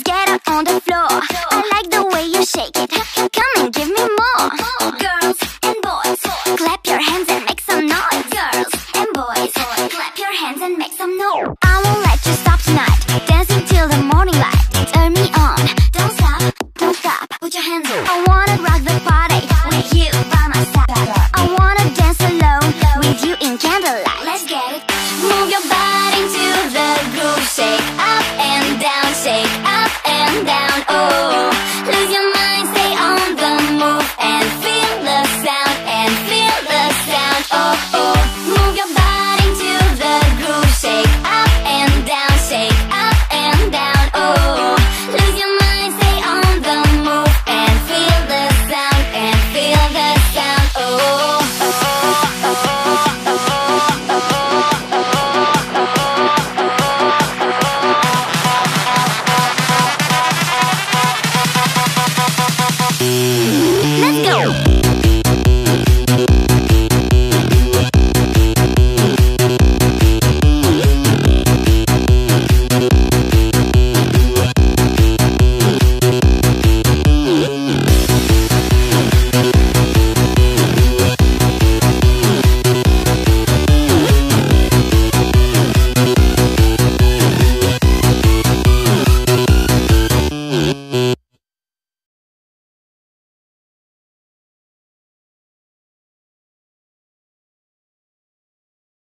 Let's get up on the floor. I like the way you shake it. Come and give me more. Girls and boys, clap your hands and make some noise. Girls and boys, clap your hands and make some noise. I will down, oh.